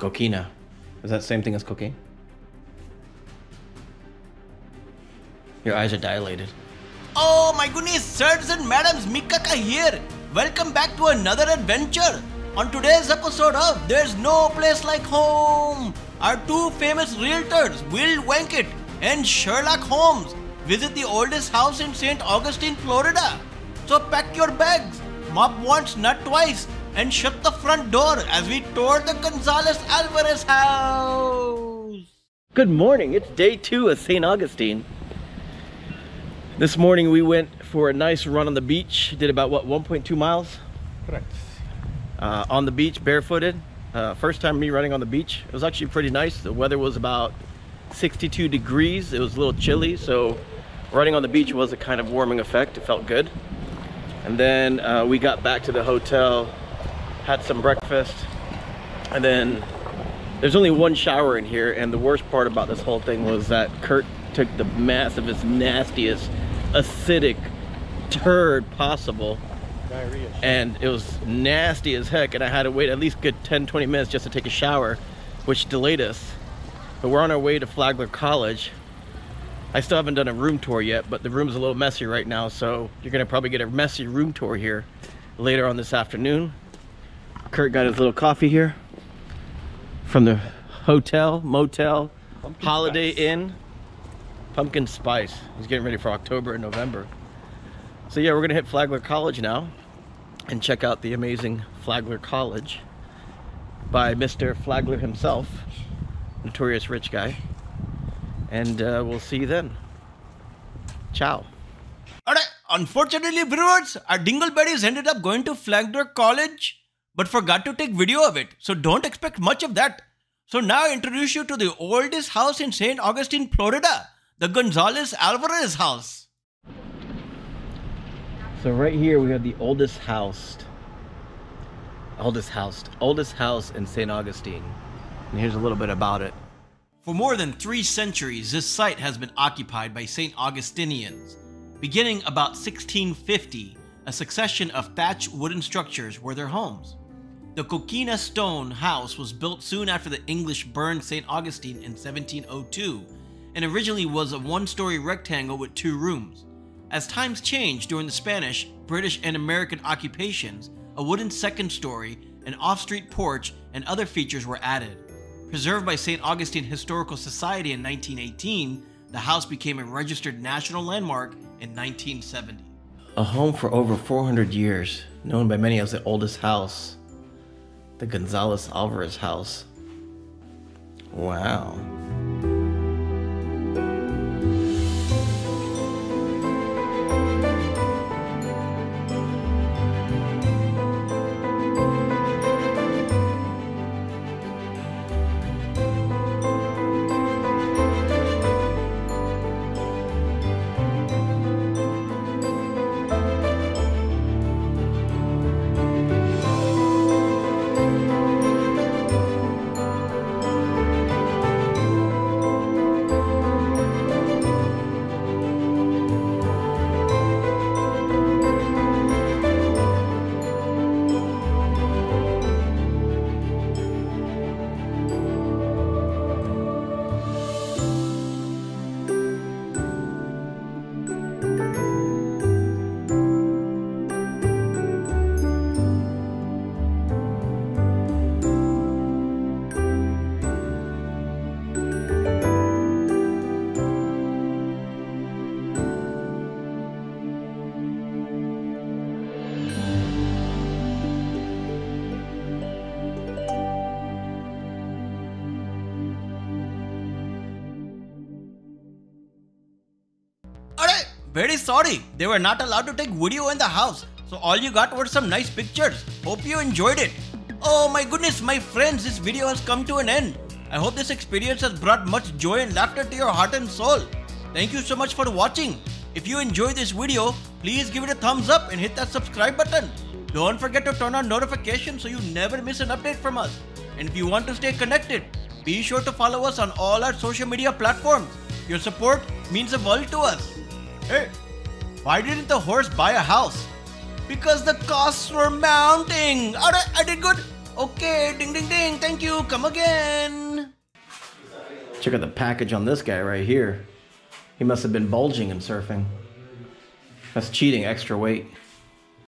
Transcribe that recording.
Coquina. Is that the same thing as cocaine? Your eyes are dilated. Oh my goodness, sirs and madams, Mikaka here. Welcome back to another adventure. On today's episode of There's No Place Like Home, our two famous realtors, Will Wankett and Sherlock Holmes, visit the oldest house in St. Augustine, Florida. So pack your bags, mop once, not twice, and shut the front door as we tour the Gonzalez Alvarez house. Good morning. It's day two of St. Augustine. This morning we went for a nice run on the beach. Did about what 1.2 miles Correct. uh, on the beach, barefooted. Uh, first time me running on the beach. It was actually pretty nice. The weather was about 62 degrees. It was a little chilly, so running on the beach was a kind of warming effect. It felt good. And then uh, we got back to the hotel, had some breakfast, and then there's only one shower in here. And the worst part about this whole thing was that Kurt took the massivest, nastiest, acidic turd possible Diarrhea. and it was nasty as heck and I had to wait at least good 10 20 minutes just to take a shower which delayed us but we're on our way to Flagler College I still haven't done a room tour yet but the room's a little messy right now so you're gonna probably get a messy room tour here later on this afternoon Kurt got his little coffee here from the hotel motel Pumpkin Holiday spice. Inn pumpkin spice he's getting ready for October and November so yeah, we're gonna hit Flagler College now and check out the amazing Flagler College by Mr. Flagler himself, notorious rich guy. And uh, we'll see you then. Ciao. Alright, unfortunately, viewers, our dingleberries ended up going to Flagler College, but forgot to take video of it, so don't expect much of that. So now I introduce you to the oldest house in St. Augustine, Florida, the Gonzalez Alvarez house. So right here we have the oldest house, oldest house, oldest house in St. Augustine. And here's a little bit about it. For more than three centuries, this site has been occupied by St. Augustinians. Beginning about 1650, a succession of thatched wooden structures were their homes. The Coquina Stone house was built soon after the English burned St. Augustine in 1702 and originally was a one story rectangle with two rooms. As times changed during the Spanish, British, and American occupations, a wooden second story, an off street porch, and other features were added. Preserved by St. Augustine Historical Society in 1918, the house became a registered national landmark in 1970. A home for over 400 years, known by many as the oldest house, the Gonzalez Alvarez house. Wow. Very sorry. They were not allowed to take video in the house. So all you got were some nice pictures. Hope you enjoyed it. Oh my goodness, my friends, this video has come to an end. I hope this experience has brought much joy and laughter to your heart and soul. Thank you so much for watching. If you enjoyed this video, please give it a thumbs up and hit that subscribe button. Don't forget to turn on notifications so you never miss an update from us. And if you want to stay connected, be sure to follow us on all our social media platforms. Your support means the world to us. Hey, why didn't the horse buy a house? Because the costs were mounting. Alright, I did good. Okay, ding ding ding, thank you, come again. Check out the package on this guy right here. He must have been bulging and surfing. That's cheating extra weight.